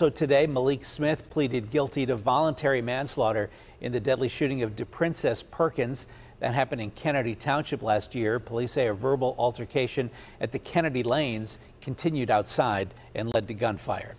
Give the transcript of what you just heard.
So today, Malik Smith pleaded guilty to voluntary manslaughter in the deadly shooting of DePrincess Perkins. That happened in Kennedy Township last year. Police say a verbal altercation at the Kennedy Lanes continued outside and led to gunfire.